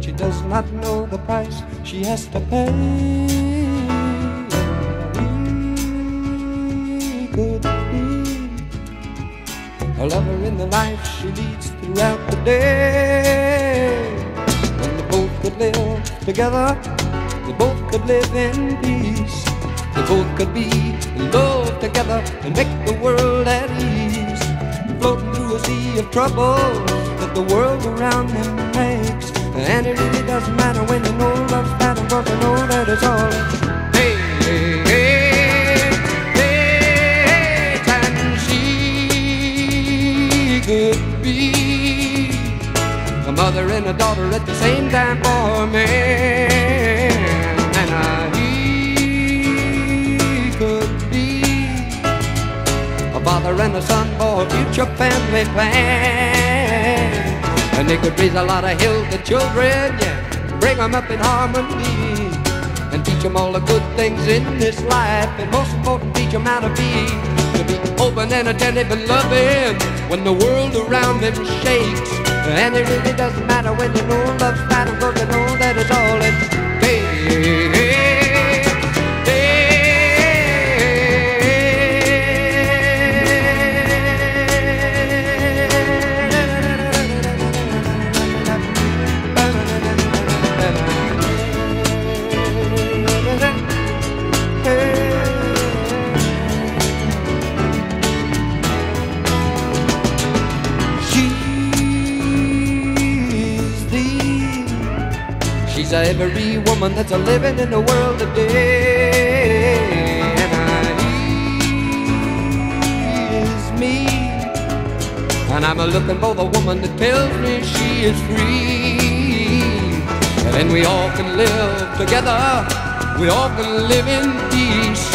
she does not know the price she has to pay. Could be a lover in the life she leads throughout the day. When they both could live together, they both could live in peace. They both could be in love together and make the world at ease. Floating through a sea of trouble that the world around them makes. And it really doesn't matter when you know love's bad, cause you know that it's all. And she could be a mother and a daughter at the same time for man. And he could be a father and a son for a future family plan. And they could raise a lot of healthy children, yeah, bring them up in harmony. And teach them all the good things in this life. And most important, teach them how to be. To be open and attentive and loving when the world around them shakes. And it really doesn't matter when you know love's you know She's every woman that's a living in the world today. And I is me. And I'm a looking for the woman that tells me she is free. And then we all can live together. We all can live in peace.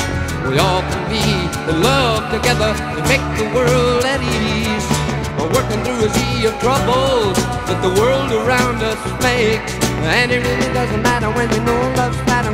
We all can be in love together and make the world at ease. We're working through a sea of troubles that the world around us makes. And it really doesn't matter when you know love's bad,